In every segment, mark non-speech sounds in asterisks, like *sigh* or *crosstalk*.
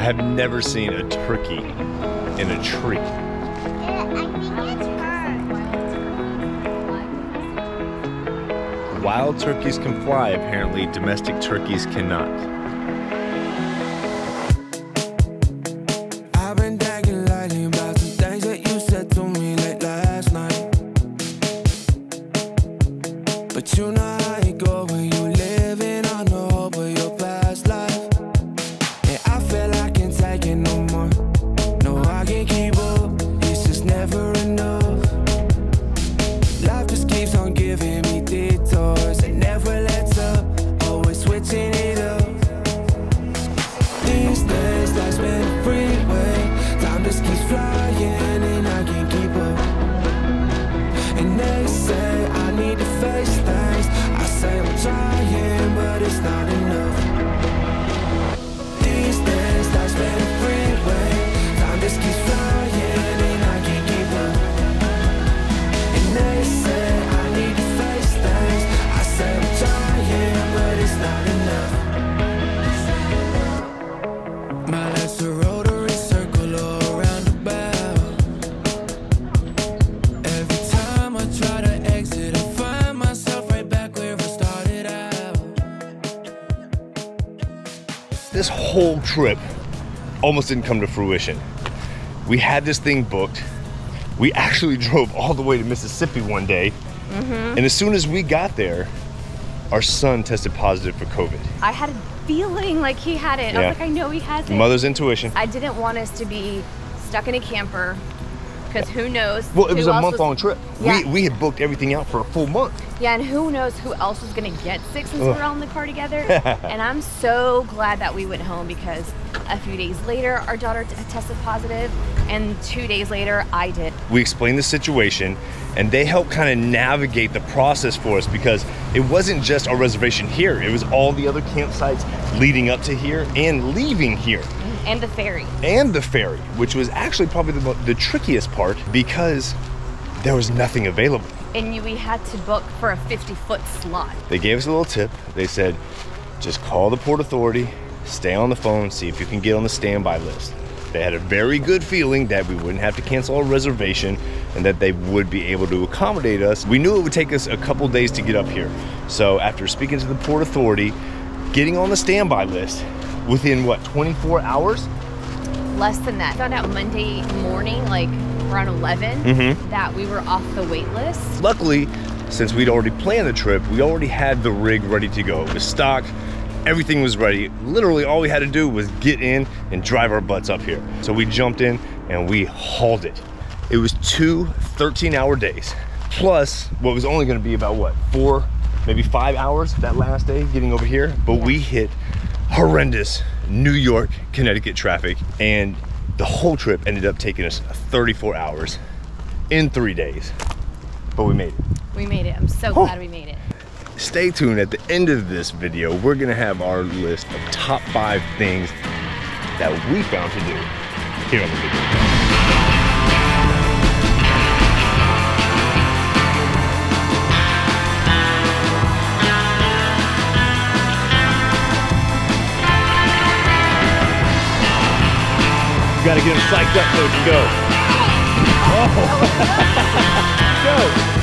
I have never seen a turkey in a tree. Wild turkeys can fly, apparently, domestic turkeys cannot. I've been thinking This whole trip almost didn't come to fruition. We had this thing booked. We actually *laughs* drove all the way to Mississippi one day. Mm-hmm. And as soon as we got there, our son tested positive for COVID. I had a feeling like he had it. I Yeah. was like, I know he has it. Mother's intuition. I didn't want us to be stuck in a camper because who knows? Well, it was a month long trip. Yeah. We, we had booked everything out for a full month. Yeah, and who knows who else was gonna get sick since Ugh. we're all in the car together. *laughs* and I'm so glad that we went home because a few days later, our daughter tested positive, and two days later, I did. We explained the situation and they helped kind of navigate the process for us because it wasn't just our reservation here, it was all the other campsites leading up to here and leaving here. And the ferry. and the ferry, which was actually probably the, the trickiest part because there was nothing available. And we had to book for a 50 foot slot. They gave us a little tip. They said, just call the Port Authority, stay on the phone, see if you can get on the standby list. They had a very good feeling that we wouldn't have to cancel our reservation and that they would be able to accommodate us. We knew it would take us a couple days to get up here. So after speaking to the Port Authority, getting on the standby list, within what, 24 hours? Less than that. Found out Monday morning, like around 11, Mhm. that we were off the wait list. Luckily, since we'd already planned the trip, we already had the rig ready to go. It was stock, everything was ready. Literally, all we had to do was get in and drive our butts up here. So we jumped in and we hauled it. It was two 13 hour days, plus what was only gonna be about what, four, maybe five hours that last day getting over here. But we hit horrendous New York, Connecticut traffic, and the whole trip ended up taking us 34 hours in three days. But we made it. We made it. I'm so glad we made it. Stay tuned at the end of this video. We're gonna have our list of top five things that we found to do here on the video. You gotta get them psyched up can go. Oh. *laughs* go.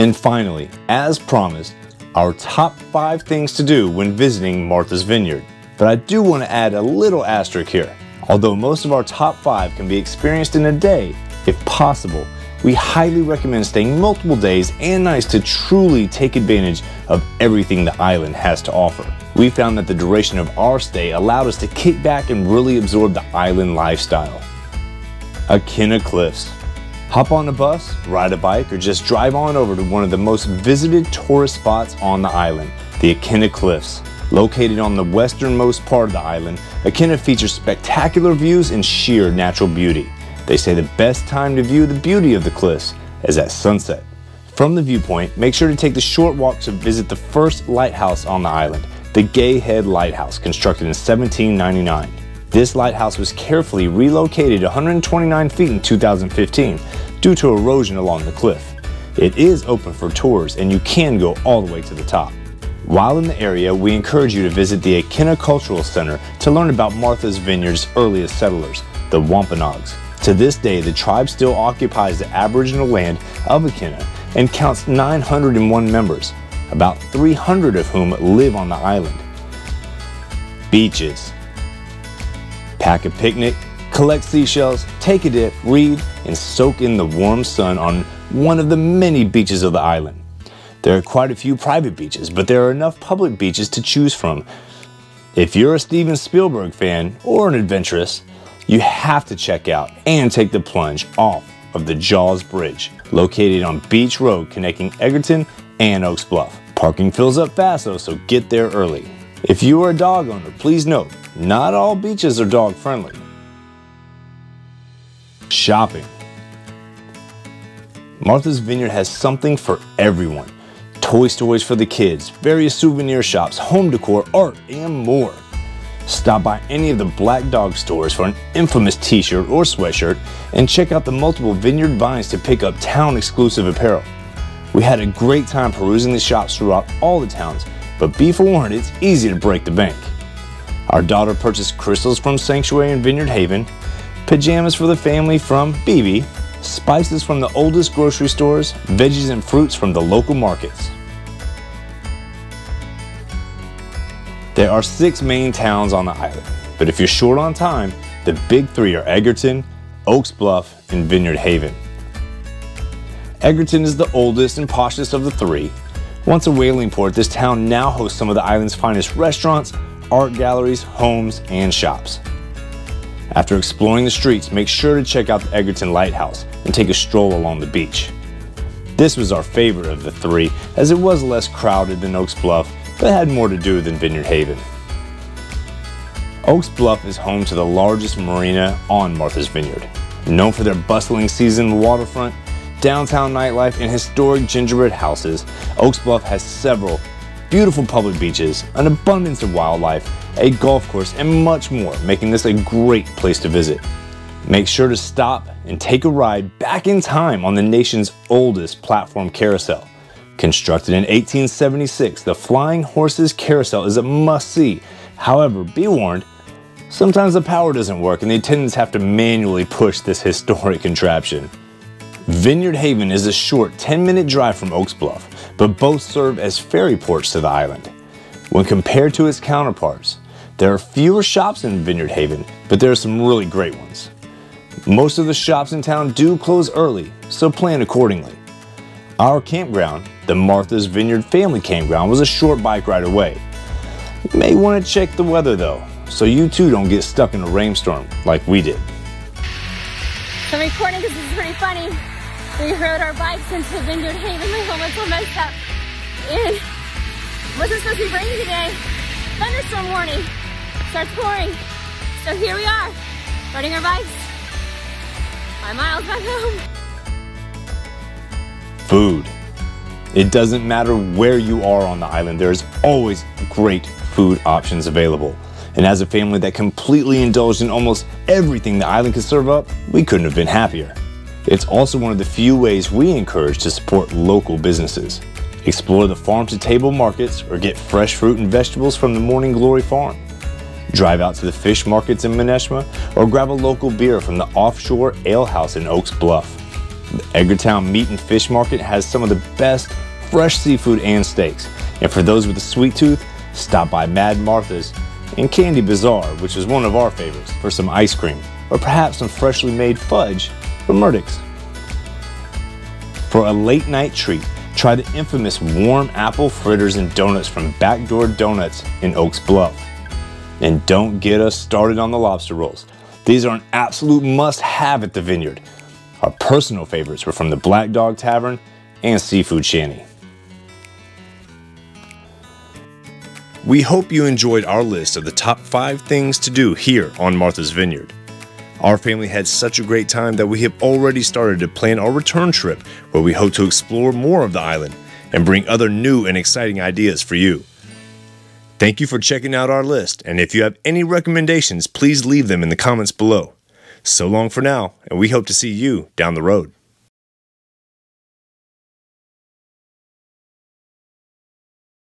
And finally, as promised, our top five things to do when visiting Martha's Vineyard. But I do want to add a little asterisk here. Although most of our top five can be experienced in a day, if possible, we highly recommend staying multiple days and nights to truly take advantage of everything the island has to offer. We found that the duration of our stay allowed us to kick back and really absorb the island lifestyle. Aquinnah Cliffs. Hop on a bus, ride a bike, or just drive on over to one of the most visited tourist spots on the island, the Aquinnah Cliffs. Located on the westernmost part of the island, Aquinnah features spectacular views and sheer natural beauty. They say the best time to view the beauty of the cliffs is at sunset. From the viewpoint, make sure to take the short walk to visit the first lighthouse on the island, the Gay Head Lighthouse, constructed in 1799. This lighthouse was carefully relocated 129 feet in 2015 due to erosion along the cliff. It is open for tours and you can go all the way to the top. While in the area, we encourage you to visit the Aquinnah Cultural Center to learn about Martha's Vineyard's earliest settlers, the Wampanoags. To this day, the tribe still occupies the aboriginal land of Aquinnah and counts 901 members, about 300 of whom live on the island. Beaches. Pack a picnic, collect seashells, take a dip, read, and soak in the warm sun on one of the many beaches of the island. There are quite a few private beaches, but there are enough public beaches to choose from. If you're a Steven Spielberg fan or an adventurous, you have to check out and take the plunge off of the Jaws Bridge, located on Beach Road connecting Edgartown and Oaks Bluff. Parking fills up fast though, so get there early. If you are a dog owner, please note, not all beaches are dog friendly. Shopping. Martha's Vineyard has something for everyone toy stores for the kids, various souvenir shops, home decor, art, and more. Stop by any of the Black Dog stores for an infamous t-shirt or sweatshirt and check out the multiple Vineyard Vines to pick up town exclusive apparel. We had a great time perusing the shops throughout all the towns, but be forewarned, it's easy to break the bank. Our daughter purchased crystals from Sanctuary and Vineyard Haven, pajamas for the family from BB, spices from the oldest grocery stores, veggies and fruits from the local markets. There are six main towns on the island, but if you're short on time, the big three are Edgartown, Oaks Bluff, and Vineyard Haven. Edgartown is the oldest and poshest of the three. Once a whaling port, this town now hosts some of the island's finest restaurants, art galleries, homes, and shops. After exploring the streets, make sure to check out the Edgartown Lighthouse and take a stroll along the beach. This was our favorite of the three as it was less crowded than Oaks Bluff but had more to do than Vineyard Haven. Oaks Bluff is home to the largest marina on Martha's Vineyard. Known for their bustling season waterfront, downtown nightlife, and historic gingerbread houses, Oaks Bluff has several beautiful public beaches, an abundance of wildlife, a golf course, and much more, making this a great place to visit. Make sure to stop and take a ride back in time on the nation's oldest platform carousel. Constructed in 1876, the Flying Horses Carousel is a must-see. However, be warned, sometimes the power doesn't work and the attendants have to manually push this historic contraption. Vineyard Haven is a short 10-minute drive from Oaks Bluff, but both serve as ferry ports to the island. When compared to its counterparts, there are fewer shops in Vineyard Haven, but there are some really great ones. Most of the shops in town do close early, so plan accordingly. Our campground, the Martha's Vineyard Family Campground, was a short bike ride away. You may want to check the weather though, so you too don't get stuck in a rainstorm like we did. I'm recording because this is pretty funny. We rode our bikes into Vineyard Haven. My helmet's all messed up. It wasn't supposed to be raining today. Thunderstorm warning. Starts pouring. So here we are, riding our bikes. Five miles back home food. It doesn't matter where you are on the island, there's always great food options available. And as a family that completely indulged in almost everything the island could serve up, we couldn't have been happier. It's also one of the few ways we encourage to support local businesses. Explore the farm to table markets or get fresh fruit and vegetables from the Morning Glory Farm. Drive out to the fish markets in Menemsha or grab a local beer from the offshore ale house in Oaks Bluff. The Edgartown Meat and Fish Market has some of the best fresh seafood and steaks. And for those with a sweet tooth, stop by Mad Martha's and Candy Bazaar, which is one of our favorites, for some ice cream, or perhaps some freshly made fudge from Murdick's. For a late night treat, try the infamous warm apple fritters and donuts from Backdoor Donuts in Oaks Bluff. And don't get us started on the lobster rolls. These are an absolute must have at the vineyard. Our personal favorites were from the Black Dog Tavern and Seafood Shanty. We hope you enjoyed our list of the top five things to do here on Martha's Vineyard. Our family had such a great time that we have already started to plan our return trip where we hope to explore more of the island and bring other new and exciting ideas for you. Thank you for checking out our list, and if you have any recommendations, please leave them in the comments below. So long for now, and we hope to see you down the road.